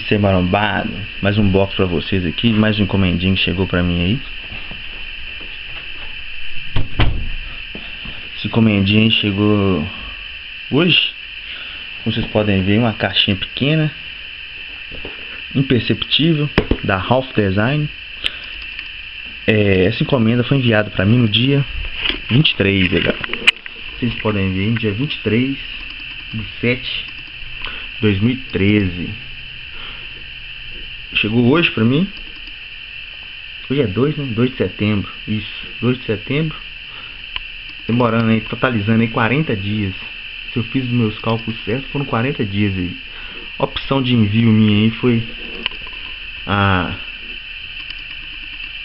ser marombado, mais um box pra vocês aqui, mais um encomendinho chegou pra mim aí. Esse encomendinho chegou hoje, como vocês podem ver, uma caixinha pequena, imperceptível, da Half Design. É, essa encomenda foi enviada pra mim no dia 23, legal. Vocês podem ver, dia 23 de 7 de 2013. Chegou hoje pra mim. Hoje é 2, né? 2 de setembro. Isso, 2 de setembro. Demorando aí, totalizando aí 40 dias. Se eu fiz os meus cálculos certos, foram 40 dias aí. A opção de envio minha aí foi a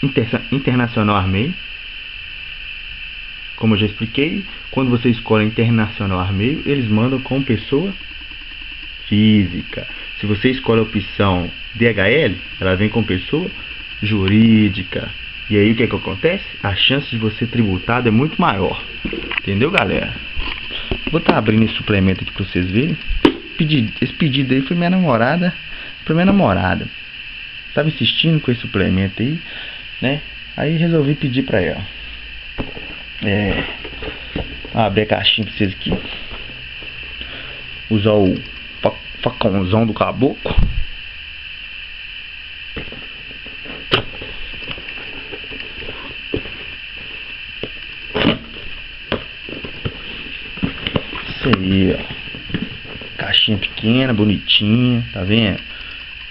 Inter Internacional Armeio. Como eu já expliquei, quando você escolhe Internacional Armeio, eles mandam com pessoa física. Se você escolhe a opção DHL, ela vem com pessoa jurídica. E aí o que, é que acontece? A chance de você tributado é muito maior. Entendeu, galera? Vou estar tá abrindo esse suplemento aqui para vocês verem. esse pedido aí foi minha namorada, para minha namorada. Tava insistindo com esse suplemento aí, né? Aí resolvi pedir para ela. É, abrir a caixinha pra vocês aqui. Usar o facãozão do caboclo. Isso aí, ó. Caixinha pequena, bonitinha, tá vendo?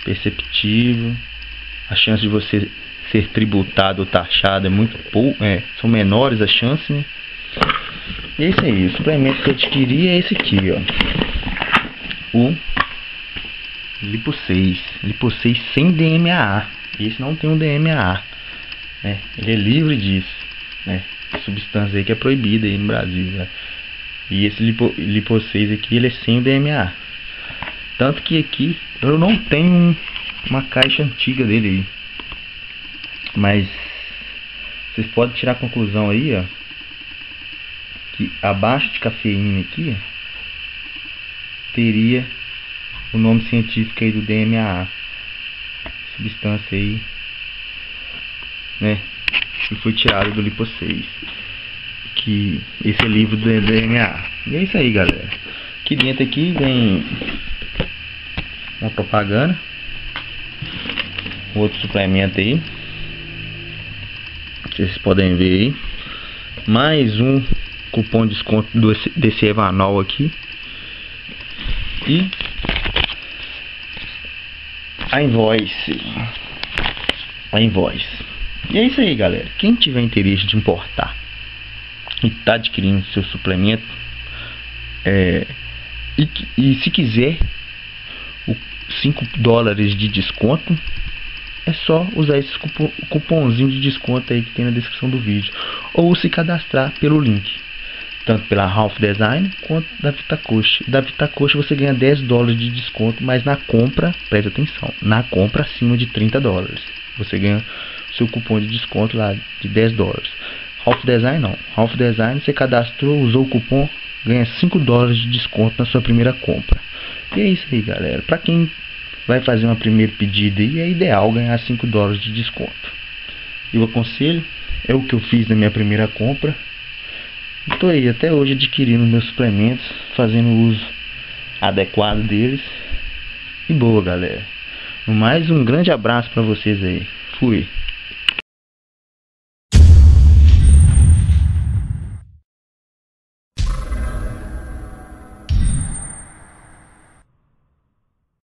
Perceptível. A chance de você ser tributado ou taxado é muito pouco, é, são menores as chances, né? E é isso aí, o suplemento que eu adquiri é esse aqui, ó. O Lipo 6, Lipo 6 sem DMAA. Esse não tem um DMAA, né? Ele é livre disso, né? Substância aí que é proibida aí no Brasil, né? E esse Lipo, Lipo 6 aqui, ele é sem DMA. Tanto que aqui eu não tenho uma caixa antiga dele aí. Mas vocês podem tirar a conclusão aí, ó, que abaixo de cafeína aqui, ó, teria o nome científico aí do DMAA. Substância aí, né, que foi tirado do lipo 6. Que esse é livro do DMAA. E é isso aí, galera. Aqui dentro aqui vem uma propaganda, outro suplemento aí vocês podem ver aí. Mais um cupom de desconto desse Evanol aqui. E a invoice. A invoice. E é isso aí, galera. Quem tiver interesse de importar e tá adquirindo seu suplemento, é, e, e se quiser o 5 dólares de desconto, é só usar esse cupom, cupomzinho de desconto aí que tem na descrição do vídeo ou se cadastrar pelo link tanto pela Half Design quanto da Vitacoche. Da Vitacoche você ganha 10 dólares de desconto, mas na compra, preste atenção, na compra acima de 30 dólares, você ganha seu cupom de desconto lá de 10 dólares. Half Design não. Half Design você cadastrou, usou o cupom, ganha 5 dólares de desconto na sua primeira compra. E é isso aí, galera. Para quem vai fazer uma primeira pedida e é ideal ganhar 5 dólares de desconto. Eu aconselho, é o que eu fiz na minha primeira compra. Estou aí até hoje adquirindo meus suplementos, fazendo uso adequado deles. E boa, galera. Mais um grande abraço para vocês aí. Fui.